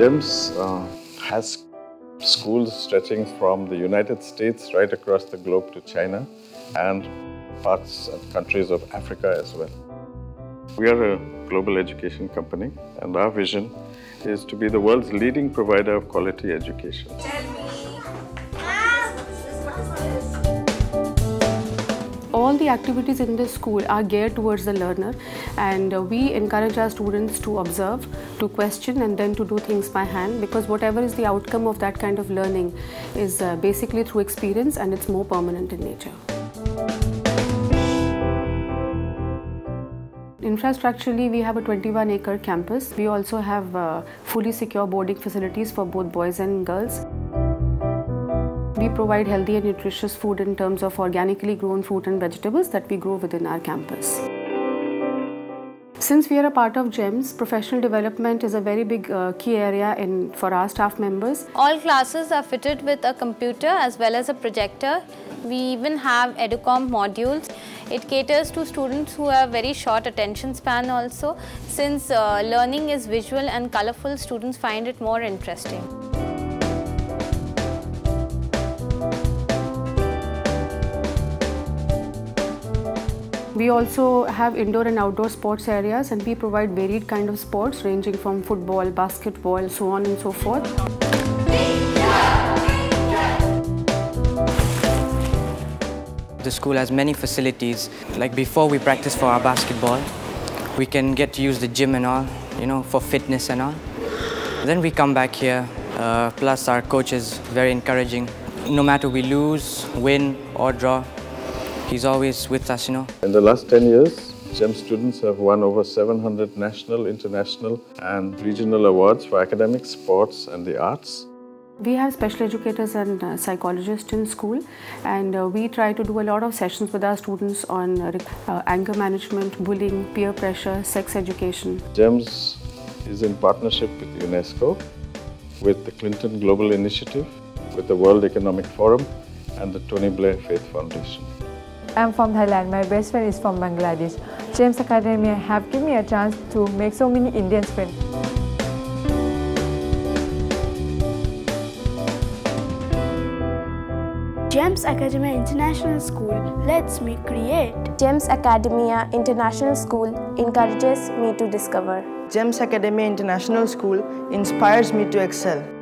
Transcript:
GEMS uh, has schools stretching from the United States right across the globe to China and parts and countries of Africa as well. We are a global education company and our vision is to be the world's leading provider of quality education. All the activities in the school are geared towards the learner and uh, we encourage our students to observe, to question and then to do things by hand because whatever is the outcome of that kind of learning is uh, basically through experience and it's more permanent in nature. Infrastructurally, we have a 21 acre campus. We also have uh, fully secure boarding facilities for both boys and girls. We provide healthy and nutritious food in terms of organically grown fruit and vegetables that we grow within our campus. Since we are a part of GEMS, professional development is a very big uh, key area in, for our staff members. All classes are fitted with a computer as well as a projector. We even have EduCom modules. It caters to students who have very short attention span also. Since uh, learning is visual and colorful, students find it more interesting. We also have indoor and outdoor sports areas and we provide varied kind of sports ranging from football, basketball, so on and so forth. The school has many facilities. Like before we practice for our basketball, we can get to use the gym and all, you know, for fitness and all. Then we come back here, uh, plus our coach is very encouraging. No matter we lose, win or draw, he's always with us, you know. In the last 10 years, GEM students have won over 700 national, international and regional awards for academics, sports and the arts. We have special educators and uh, psychologists in school and uh, we try to do a lot of sessions with our students on uh, uh anger management, bullying, peer pressure, sex education. GEMS is in partnership with UNESCO, with the Clinton Global Initiative, with the World Economic Forum and the Tony Blair Faith Foundation. I'm from Thailand. My best friend is from Bangladesh. GEMS Akademia have given me a chance to make so many Indian friends. GEMS Akademia International School lets me create. GEMS Akademia International School encourages me to discover. GEMS Akademia International School inspires me to excel.